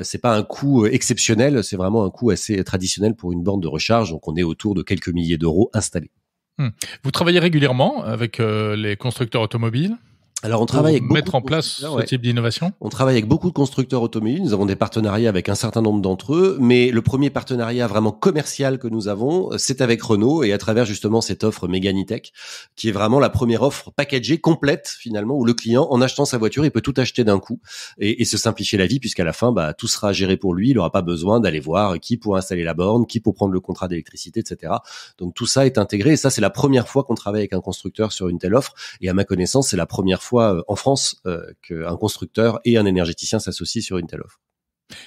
Speaker 3: c'est pas un coût exceptionnel, c'est vraiment un coût assez traditionnel pour une borne de recharge. Donc on est autour de quelques milliers d'euros installés.
Speaker 2: Hmm. Vous travaillez régulièrement avec les constructeurs automobiles?
Speaker 3: Alors on travaille avec
Speaker 2: mettre en place ce type d'innovation?
Speaker 3: On travaille avec beaucoup de constructeurs automobiles. Nous avons des partenariats avec un certain nombre d'entre eux, mais le premier partenariat vraiment commercial que nous avons, c'est avec Renault et à travers justement cette offre Meganitech, qui est vraiment la première offre packagée complète finalement où le client, en achetant sa voiture, il peut tout acheter d'un coup et, et, se simplifier la vie puisqu'à la fin, bah, tout sera géré pour lui. Il n'aura pas besoin d'aller voir qui pour installer la borne, qui pour prendre le contrat d'électricité, etc. Donc tout ça est intégré et ça c'est la première fois qu'on travaille avec un constructeur sur une telle offre et à ma connaissance c'est la première fois euh, en France euh, qu'un constructeur et un énergéticien s'associent sur une telle offre.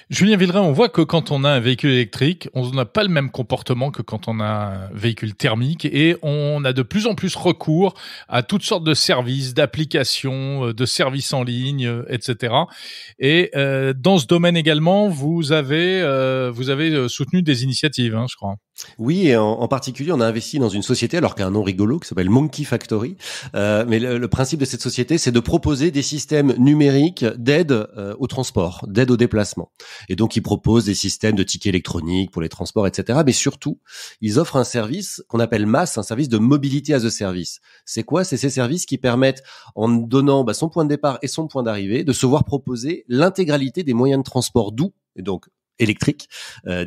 Speaker 2: Julien Villeray, on voit que quand on a un véhicule électrique, on n'a pas le même comportement que quand on a un véhicule thermique et on a de plus en plus recours à toutes sortes de services, d'applications, euh, de services en ligne, etc. Et dans ce domaine également, vous avez vous avez soutenu des initiatives, hein, je crois.
Speaker 3: Oui, et en, particulier, on a investi dans une société, alors qu'un nom rigolo, qui s'appelle Monkey Factory. Euh, mais le, principe de cette société, c'est de proposer des systèmes numériques d'aide euh, au transport, d'aide au déplacement. Et donc, ils proposent des systèmes de tickets électroniques pour les transports, etc. Mais surtout, ils offrent un service qu'on appelle MAS, un service de mobilité as a service. C'est quoi? C'est ces services qui permettent, en donnant bah, son point de départ et son point d'arrivée, de se voir proposer l'intégralité des moyens de transport doux et donc électriques euh,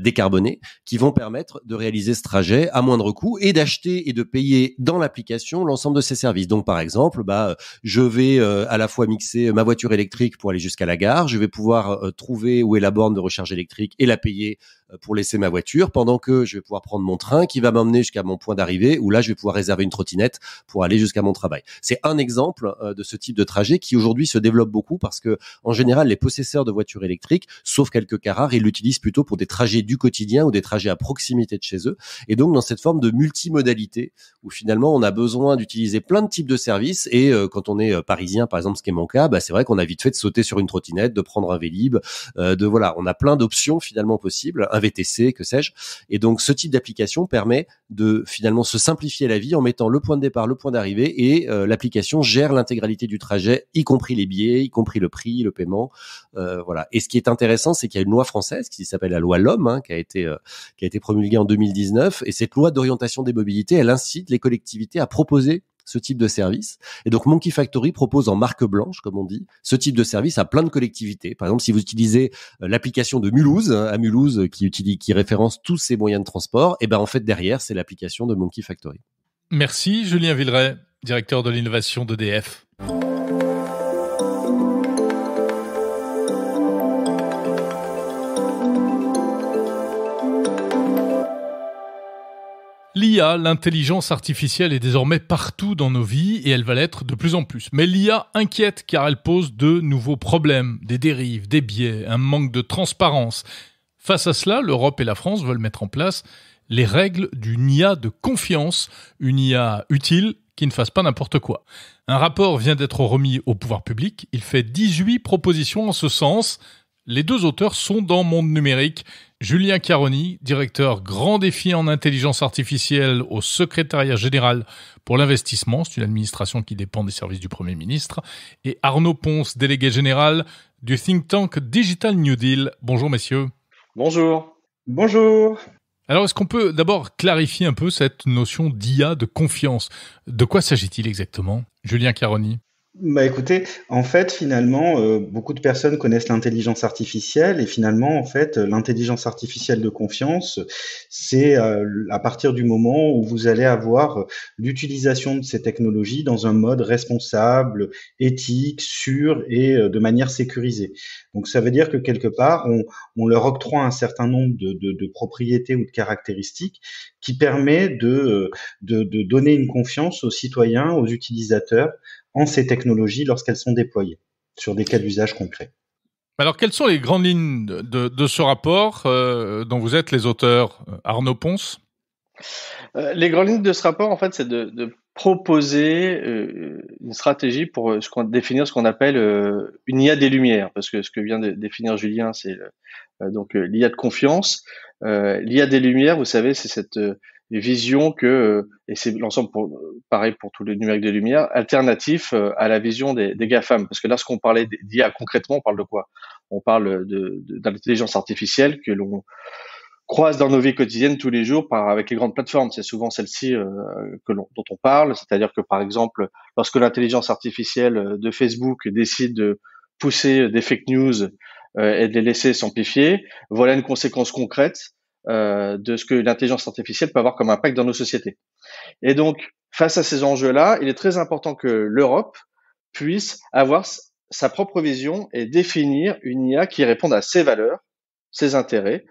Speaker 3: qui vont permettre de réaliser ce trajet à moindre coût et d'acheter et de payer dans l'application l'ensemble de ces services. Donc par exemple, bah je vais euh, à la fois mixer ma voiture électrique pour aller jusqu'à la gare, je vais pouvoir euh, trouver où est la borne de recharge électrique et la payer euh, pour laisser ma voiture pendant que je vais pouvoir prendre mon train qui va m'emmener jusqu'à mon point d'arrivée où là je vais pouvoir réserver une trottinette pour aller jusqu'à mon travail. C'est un exemple de ce type de trajet qui aujourd'hui se développe beaucoup parce que en général les possesseurs de voitures électriques, sauf quelques cas rares, ils l'utilisent plutôt pour des trajets du quotidien ou des trajets à proximité de chez eux. Et donc dans cette forme de multimodalité où finalement on a besoin d'utiliser plein de types de services et euh, quand on est euh, parisien par exemple, ce qui est mon cas, bah, c'est vrai qu'on a vite fait de sauter sur une trottinette, de prendre un Vélib, euh, de voilà, on a plein d'options finalement possibles, un VTC, que sais-je. Et donc ce type d'application permet de finalement se simplifier la vie en mettant le point de départ, le point d'arrivée et l'application gère l'intégralité du trajet, y compris les billets, y compris le prix, le paiement, voilà. Et ce qui est intéressant, c'est qu'il y a une loi française qui s'appelle la loi LOM, hein, qui a été euh, qui a été promulguée en 2019. Et cette loi d'orientation des mobilités, elle incite les collectivités à proposer ce type de service. Et donc Monkey Factory propose en marque blanche, comme on dit, ce type de service à plein de collectivités. Par exemple, si vous utilisez euh, l'application de Mulhouse, hein, à Mulhouse, qui référence tous ces moyens de transport, et eh ben en fait derrière c'est l'application de Monkey Factory.
Speaker 2: Merci Julien Villeray, directeur de l'innovation d'EDF. L'IA, l'intelligence artificielle est désormais partout dans nos vies et elle va l'être de plus en plus. Mais l'IA inquiète car elle pose de nouveaux problèmes, des dérives, des biais, un manque de transparence. Face à cela, l'Europe et la France veulent mettre en place les règles d'une IA de confiance, une IA utile qui ne fasse pas n'importe quoi. Un rapport vient d'être remis au pouvoir public, il fait 18 propositions en ce sens. Les deux auteurs sont dans Monde Numérique. Julien Caroni, directeur Grand Défi en intelligence artificielle au secrétariat général pour l'investissement, c'est une administration qui dépend des services du Premier ministre, et Arnaud Ponce, délégué général du think tank Digital New Deal. Bonjour messieurs.
Speaker 4: Bonjour.
Speaker 6: Bonjour.
Speaker 2: Alors est-ce qu'on peut d'abord clarifier un peu cette notion d'IA de confiance? De quoi s'agit-il exactement? Julien Caroni
Speaker 6: bah écoutez, en fait, finalement, euh, beaucoup de personnes connaissent l'intelligence artificielle et finalement, en fait, l'intelligence artificielle de confiance, c'est euh, à partir du moment où vous allez avoir l'utilisation de ces technologies dans un mode responsable, éthique, sûr et euh, de manière sécurisée. Donc, ça veut dire que quelque part, on, on leur octroie un certain nombre de, de, de, propriétés ou de caractéristiques qui permet de, de, de donner une confiance aux citoyens, aux utilisateurs en ces technologies lorsqu'elles sont déployées sur des cas d'usage concrets.
Speaker 2: Alors, quelles sont les grandes lignes de, de ce rapport euh, dont vous êtes les auteurs, Arnaud Ponce?
Speaker 4: Euh, Les grandes lignes de ce rapport, en fait, c'est de, de, proposer euh, une stratégie pour euh, ce qu'on, définir ce qu'on appelle euh, une IA des lumières, parce que ce que vient de définir Julien, c'est donc l'IA de confiance. L'IA des lumières, vous savez, c'est cette vision que, et c'est l'ensemble pour, pareil pour tous les numériques de lumière, alternatif euh, à la vision des, des GAFAM. Parce que là, ce qu'on parlait d'IA concrètement, on parle de quoi? On parle de, d'intelligence artificielle que l'on croise dans nos vies quotidiennes tous les jours par, avec les grandes plateformes. C'est souvent celle-ci euh, que l'on, dont on parle. C'est-à-dire que, par exemple, lorsque l'intelligence artificielle de Facebook décide de pousser des fake news euh, et de les laisser s'amplifier, voilà une conséquence concrète euh, de ce que l'intelligence artificielle peut avoir comme impact dans nos sociétés. Et donc, face à ces enjeux-là, il est très important que l'Europe puisse avoir sa propre vision et définir une IA qui réponde à ses valeurs, ses intérêts.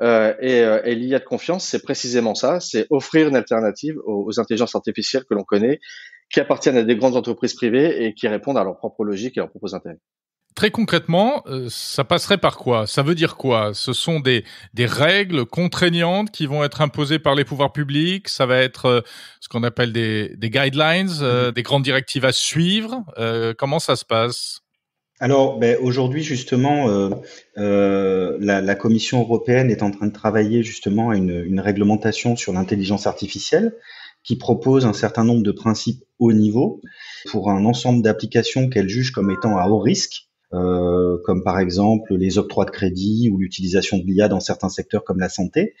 Speaker 4: Euh, et, euh, et l'IA de confiance, c'est précisément ça, c'est offrir une alternative aux, aux intelligences artificielles que l'on connaît, qui appartiennent à des grandes entreprises privées et qui répondent à leur propre logique et leurs propres intérêts.
Speaker 2: Très concrètement, euh, ça passerait par quoi? Ça veut dire quoi? Ce sont des, des règles contraignantes qui vont être imposées par les pouvoirs publics? Ça va être euh, ce qu'on appelle des, des guidelines, euh, mmh. des grandes directives à suivre? comment ça se passe?
Speaker 6: Alors, ben, aujourd'hui, justement, euh, euh, la, la, Commission européenne est en train de travailler justement à une, une réglementation sur l'intelligence artificielle qui propose un certain nombre de principes haut niveau pour un ensemble d'applications qu'elle juge comme étant à haut risque euh, comme par exemple les octrois de crédit ou l'utilisation de l'IA dans certains secteurs comme la santé,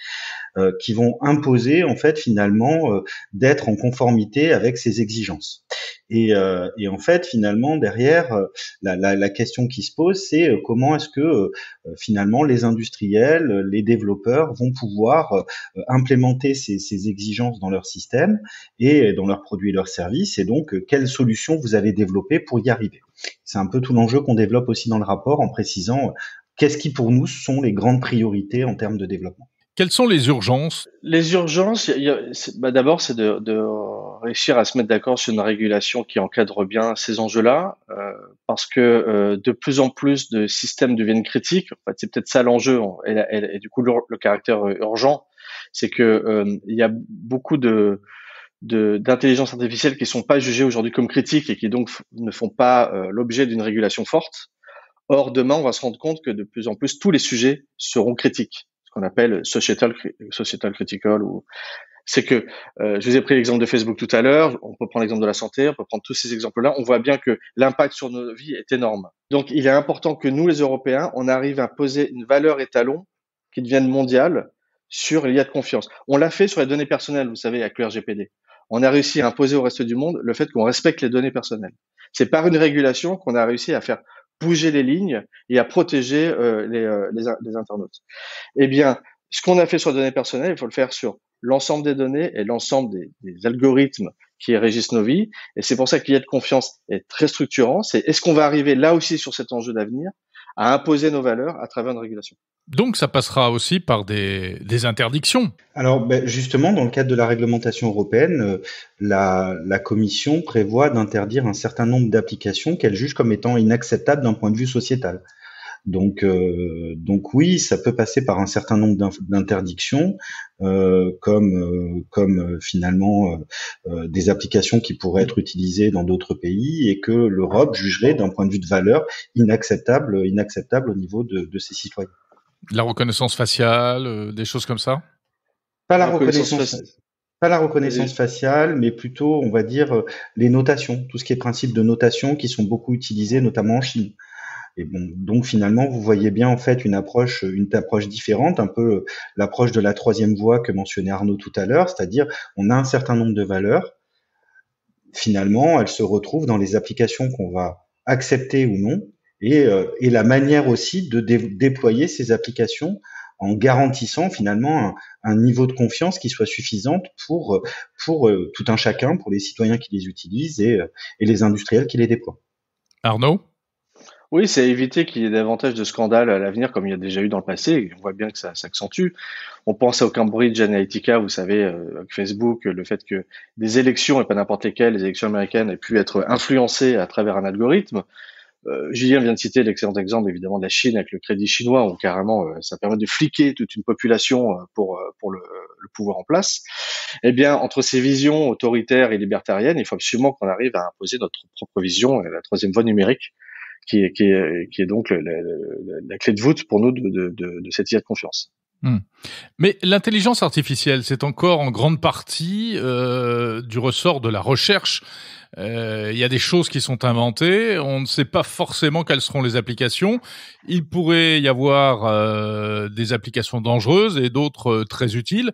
Speaker 6: euh, qui vont imposer en fait finalement euh, d'être en conformité avec ces exigences. Et, euh, et, en fait, finalement, derrière, euh, la, la, la question qui se pose, c'est euh, comment est-ce que finalement les industriels, les développeurs vont pouvoir implémenter ces, ces, exigences dans leur système et dans leurs produits et leurs services, et donc quelles solutions vous allez développer pour y arriver. C'est un peu tout l'enjeu qu'on développe aussi dans le rapport en précisant qu'est-ce qui pour nous sont les grandes priorités en termes de développement.
Speaker 2: Quelles sont les urgences?
Speaker 4: Les urgences, bah d'abord, c'est de, réussir à se mettre d'accord sur une régulation qui encadre bien ces enjeux-là, euh, parce que euh, de plus en plus de systèmes deviennent critiques. En fait, c'est peut-être ça l'enjeu, et, du coup le, caractère urgent, c'est que euh, il y a beaucoup d'intelligence artificielle qui sont pas jugées aujourd'hui comme critiques et qui donc ne font pas euh, l'objet d'une régulation forte. Or, demain, on va se rendre compte que de plus en plus, tous les sujets seront critiques qu'on appelle societal, societal critical c'est que euh, je vous ai pris l'exemple de Facebook tout à l'heure, on peut prendre l'exemple de la santé, on peut prendre tous ces exemples-là, on voit bien que l'impact sur nos vies est énorme. Donc il est important que nous les Européens, on arrive à poser une valeur étalon qui devienne mondiale sur l'IA de confiance. On l'a fait sur les données personnelles, vous savez, avec le RGPD. On a réussi à imposer au reste du monde le fait qu'on respecte les données personnelles. C'est par une régulation qu'on a réussi à faire bouger les lignes et à protéger euh, les, euh, les, internautes. Eh bien, ce qu'on a fait sur les données personnelles, il faut le faire sur l'ensemble des données et l'ensemble des, algorithmes qui régissent nos vies. Et c'est pour ça qu'il y a de confiance est très structurant. C'est est-ce qu'on va arriver là aussi sur cet enjeu d'avenir? À imposer nos valeurs à travers une régulation.
Speaker 2: Donc ça passera aussi par des, des interdictions.
Speaker 6: Alors ben, justement, dans le cadre de la réglementation européenne, euh, la, la Commission prévoit d'interdire un certain nombre d'applications qu'elle juge comme étant inacceptables d'un point de vue sociétal. Donc, euh, donc oui, ça peut passer par un certain nombre d'interdictions, euh, comme, euh, comme euh, finalement des applications qui pourraient être utilisées dans d'autres pays et que l'Europe jugerait d'un point de vue de valeur inacceptable, inacceptable au niveau de, de ses citoyens.
Speaker 2: La reconnaissance faciale, des choses comme ça?
Speaker 6: Pas la, reconnaissance, pas la reconnaissance faciale, mais plutôt, on va dire, les notations, tout ce qui est principe de notation qui sont beaucoup utilisés, notamment en Chine. Et bon, donc finalement, vous voyez bien en fait une approche, une approche différente, un peu l'approche de la troisième voie que mentionnait Arnaud tout à l'heure, c'est-à-dire on a un certain nombre de valeurs. Finalement, elles se retrouvent dans les applications qu'on va accepter ou non, et, euh, et la manière aussi de déployer ces applications en garantissant finalement un, niveau de confiance qui soit suffisante pour pour euh, tout un chacun, pour les citoyens qui les utilisent et, et les industriels qui les déploient.
Speaker 2: Arnaud?
Speaker 4: Oui, c'est éviter qu'il y ait davantage de scandales à l'avenir, comme il y a déjà eu dans le passé. On voit bien que ça s'accentue. On pense au Cambridge Analytica, vous savez, euh, Facebook, le fait que des élections, et pas n'importe lesquelles, les élections américaines, aient pu être influencées à travers un algorithme. Euh, Julien vient de citer l'excellent exemple, évidemment, de la Chine avec le crédit chinois, où carrément, euh, ça permet de fliquer toute une population euh, pour, pour le, le, pouvoir en place. Eh bien, entre ces visions autoritaires et libertariennes, il faut absolument qu'on arrive à imposer notre propre vision, la troisième voie numérique, qui est, donc la, clé de voûte pour nous de, cette IA de confiance.
Speaker 2: Hmm. Mais l'intelligence artificielle, c'est encore en grande partie euh, du ressort de la recherche. Euh, il y a des choses qui sont inventées, on ne sait pas forcément quelles seront les applications. Il pourrait y avoir euh, des applications dangereuses et d'autres très utiles.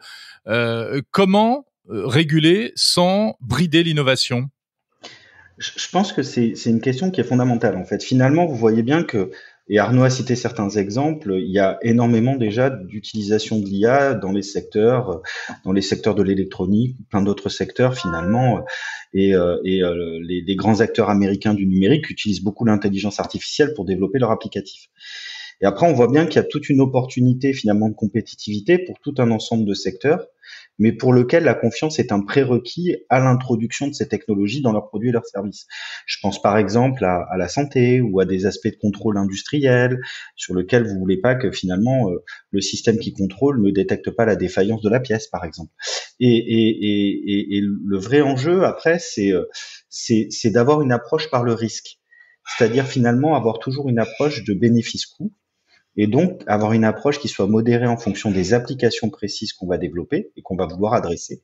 Speaker 2: Comment réguler sans brider l'innovation?
Speaker 6: Je pense que c'est une question qui est fondamentale. En fait, finalement, vous voyez bien que, et Arnaud a cité certains exemples, il y a énormément déjà d'utilisation de l'IA dans les secteurs, dans les secteurs de l'électronique, plein d'autres secteurs finalement, et, euh, et euh, les, les, grands acteurs américains du numérique utilisent beaucoup l'intelligence artificielle pour développer leur applicatif. Et après, on voit bien qu'il y a toute une opportunité finalement de compétitivité pour tout un ensemble de secteurs mais pour lequel la confiance est un prérequis à l'introduction de ces technologies dans leurs produits et leurs services. Je pense par exemple à, la santé ou à des aspects de contrôle industriel sur lequel vous voulez pas que finalement euh, le système qui contrôle ne détecte pas la défaillance de la pièce, par exemple. Et, et, et, et le vrai enjeu après, c'est euh, c'est d'avoir une approche par le risque, c'est-à-dire finalement avoir toujours une approche de bénéfice-coût et donc avoir une approche qui soit modérée en fonction des applications précises qu'on va développer et qu'on va vouloir adresser.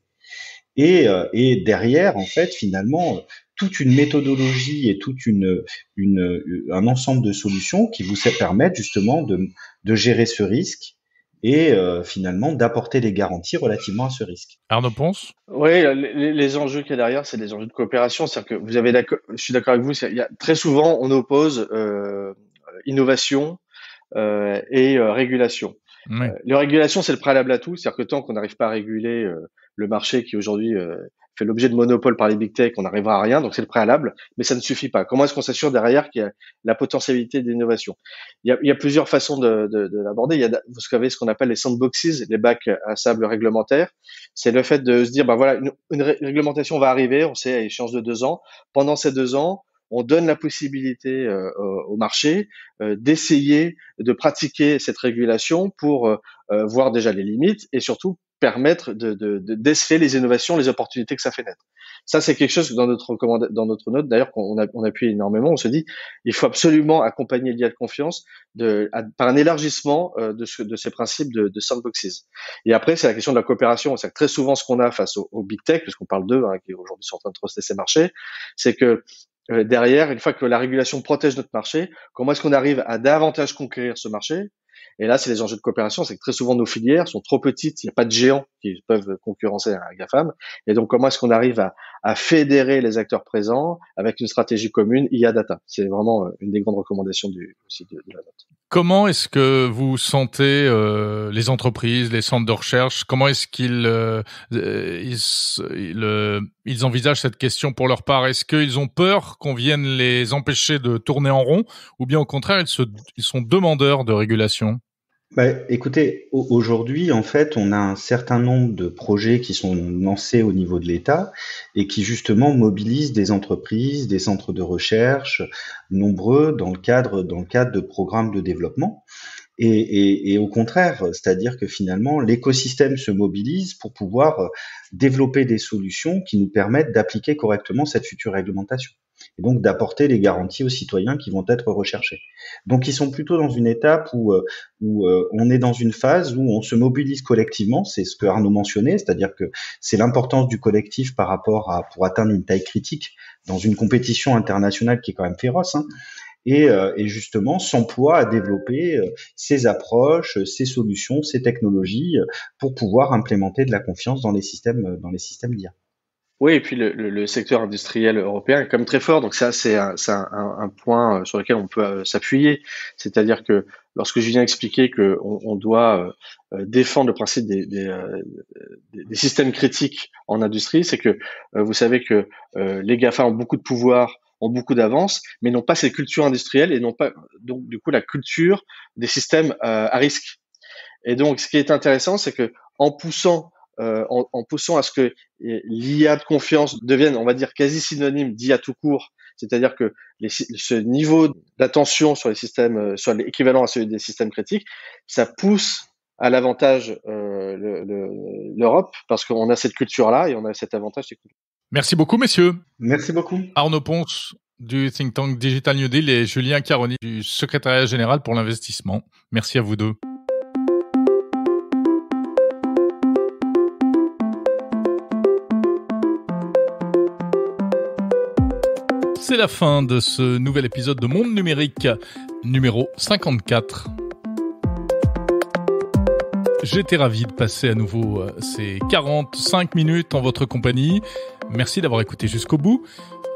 Speaker 6: Et, euh, et, derrière, en fait, finalement, toute une méthodologie et toute une, une un ensemble de solutions qui vous permettent justement de, de gérer ce risque et euh, finalement d'apporter des garanties relativement à ce risque.
Speaker 2: Arnaud Ponce?
Speaker 4: Oui, les, les enjeux qu'il y a derrière, c'est des enjeux de coopération. C'est-à-dire que vous avez je suis d'accord avec vous, il y a, très souvent on oppose euh, innovation euh, et euh, régulation. Oui. Euh, la régulation, c'est le préalable à tout. C'est-à-dire que tant qu'on n'arrive pas à réguler le marché qui aujourd'hui fait l'objet de monopole par les big tech, on n'arrivera à rien. Donc c'est le préalable, mais ça ne suffit pas. Comment est-ce qu'on s'assure derrière qu'il y a la potentialité d'innovation? Il, y a, il y a plusieurs façons de, de, de l'aborder. Il y a vous savez ce qu'on appelle les sandboxes, les bacs à sable réglementaires. C'est le fait de se dire, ben voilà, une, une réglementation va arriver, on sait à échéance de deux ans. Pendant ces deux ans, on donne la possibilité euh, au marché euh, d'essayer de pratiquer cette régulation pour euh, voir déjà les limites et surtout permettre de, de, de, déceler les innovations, les opportunités que ça fait naître. Ça, c'est quelque chose que dans notre dans notre note, d'ailleurs, qu'on on appuie énormément. On se dit, il faut absolument accompagner l'IA de confiance de, par un élargissement de, ce, de ces principes de, de sandboxes. Et après, c'est la question de la coopération. C'est très souvent ce qu'on a face aux, big tech, puisqu'on parle d'eux, hein, qui aujourd'hui sont en train de truster ces marchés, c'est que euh, derrière, une fois que la régulation protège notre marché, comment est-ce qu'on arrive à davantage conquérir ce marché? Et là, c'est les enjeux de coopération, c'est que très souvent nos filières sont trop petites, il n'y a pas de géants qui peuvent concurrencer un GAFAM. Et donc, comment est-ce qu'on arrive à, fédérer les acteurs présents avec une stratégie commune IA data? C'est vraiment euh, une des grandes recommandations du, aussi de, la note.
Speaker 2: Comment est-ce que vous sentez euh, les entreprises, les centres de recherche Comment est-ce qu'ils euh, envisagent cette question pour leur part? Est-ce qu'ils ont peur qu'on vienne les empêcher de tourner en rond, ou bien au contraire ils sont demandeurs de régulation?
Speaker 6: Bah, écoutez, aujourd'hui, en fait, on a un certain nombre de projets qui sont lancés au niveau de l'État et qui justement mobilisent des entreprises, des centres de recherche nombreux dans le cadre, dans le cadre de programmes de développement. Et, au contraire, c'est-à-dire que finalement, l'écosystème se mobilise pour pouvoir développer des solutions qui nous permettent d'appliquer correctement cette future réglementation et donc d'apporter les garanties aux citoyens qui vont être recherchés. Donc ils sont plutôt dans une étape où, euh, où euh, on est dans une phase où on se mobilise collectivement, c'est ce que Arnaud mentionnait, c'est-à-dire que c'est l'importance du collectif par rapport à pour atteindre une taille critique dans une compétition internationale qui est quand même féroce. Hein, et, euh, et, justement s'emploie à développer ces approches, ces solutions, ces technologies pour pouvoir implémenter de la confiance dans les systèmes, dans les systèmes d'IA.
Speaker 4: Oui, et puis le, secteur industriel européen est quand très fort, donc ça c'est un, point euh, sur lequel on peut euh, s'appuyer. C'est-à-dire que lorsque je viens expliquer qu'on on doit euh, défendre le principe des, des, des, systèmes critiques en industrie, c'est que vous savez que les GAFA ont beaucoup de pouvoir, ont beaucoup d'avance, mais n'ont pas cette culture industrielle et n'ont pas donc du coup la culture des systèmes à risque. Et donc ce qui est intéressant, c'est que en poussant euh, en, en, poussant à ce que l'IA de confiance devienne, on va dire, quasi synonyme d'IA tout court, c'est-à-dire que les, ce niveau d'attention sur les systèmes, euh, sur l'équivalent à celui des systèmes critiques, ça pousse à l'avantage euh, l'Europe parce qu'on a cette culture-là et on a cet avantage.
Speaker 2: Merci beaucoup, messieurs.
Speaker 6: Merci beaucoup.
Speaker 2: Arnaud Ponce du think tank Digital New Deal et Julien Caroni du secrétariat général pour l'investissement. Merci à vous deux. C'est la fin de ce nouvel épisode de Monde Numérique numéro 54. J'étais ravi de passer à nouveau euh, ces 45 minutes en votre compagnie. Merci d'avoir écouté jusqu'au bout.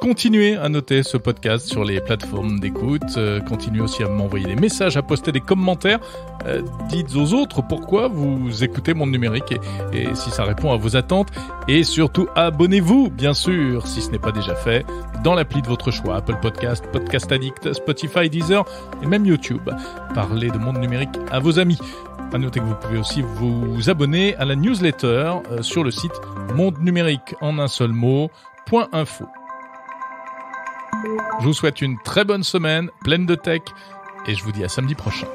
Speaker 2: Continuez à noter ce podcast sur les plateformes d'écoute. Euh, continuez aussi à m'envoyer des messages, à poster des commentaires. Euh, dites aux autres pourquoi vous écoutez Monde Numérique et, et, si ça répond à vos attentes. Et surtout, abonnez-vous, bien sûr, si ce n'est pas déjà fait, dans l'appli de votre choix. Apple Podcast, Podcast Addict, Spotify, Deezer et même YouTube. Parlez de Monde Numérique à vos amis. À noter que vous pouvez aussi vous abonner à la newsletter euh, sur le site monde numérique en un seul mot, .info. Je vous souhaite une très bonne semaine, pleine de tech, et je vous dis à samedi prochain.